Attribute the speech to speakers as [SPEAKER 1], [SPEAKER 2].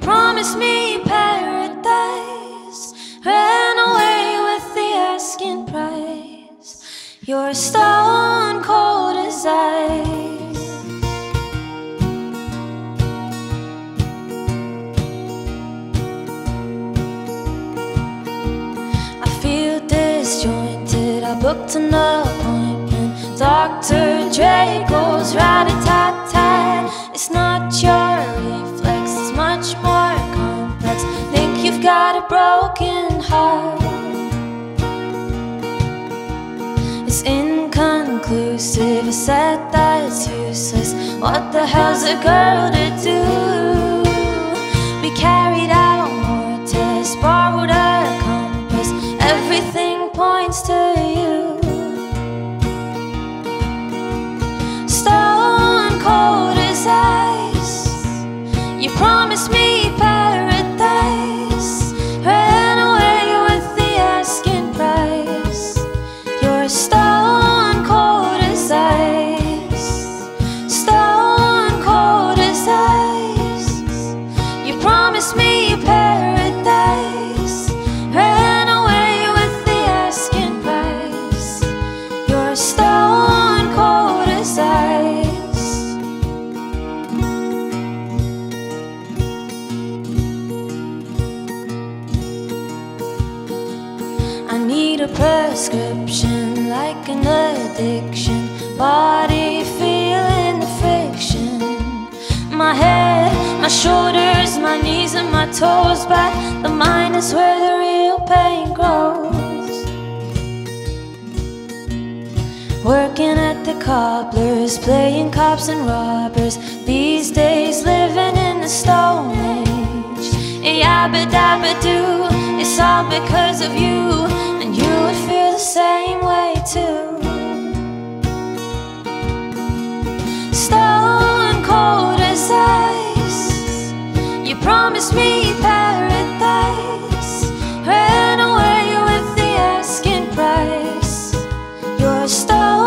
[SPEAKER 1] promised me paradise, ran away with the asking price. You're stone cold as ice. I feel disjointed. I booked an appointment. Dr. Draco's rat a tat tat. Broken heart. It's inconclusive. I said that it's useless. What the hell's a girl to do? Me paradise. Ran away with the asking price. You're stone cold as ice. I need a prescription like an addiction. Body shoulders, my knees, and my toes back. The mind is where the real pain grows. Working at the cobblers, playing cops and robbers. These days, living in the stone age. Yabba dabba doo, it's all because of you, and you would feel the same way too. Stone promised me paradise. Ran away with the asking price. Star.